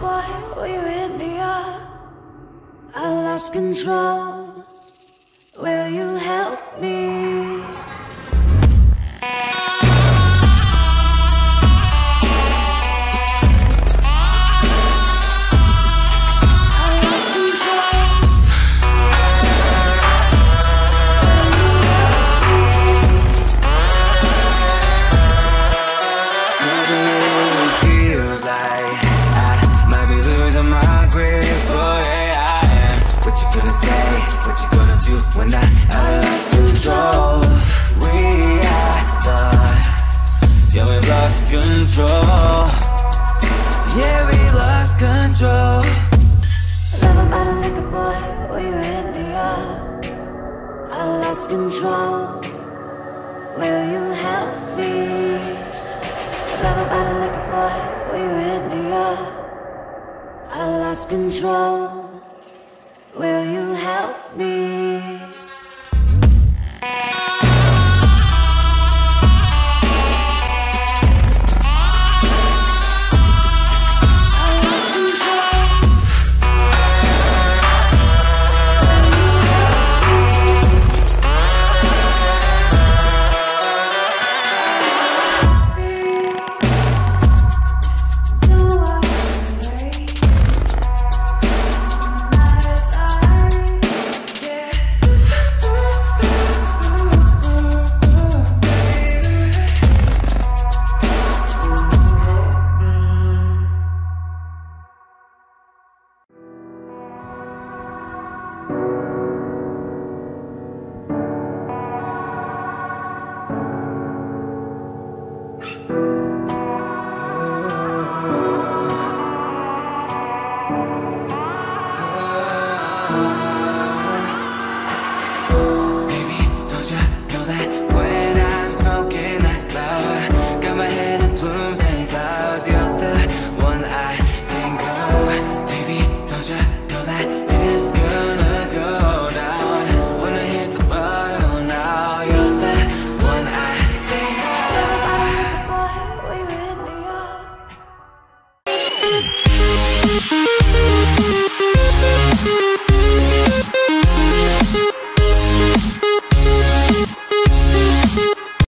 boy, will you hit me up? I lost control. Will you help me? Losing my grip. Oh yeah, I am. What you gonna say? What you gonna do when I, I lost control? We are lost. Yeah, we lost control. Yeah, we lost control. Love a liquor boy, will you hit me up? I lost control. Will you help me? Love a liquor boy, will you hit me up? Lost control. Will you help me?